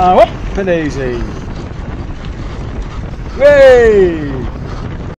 Now up and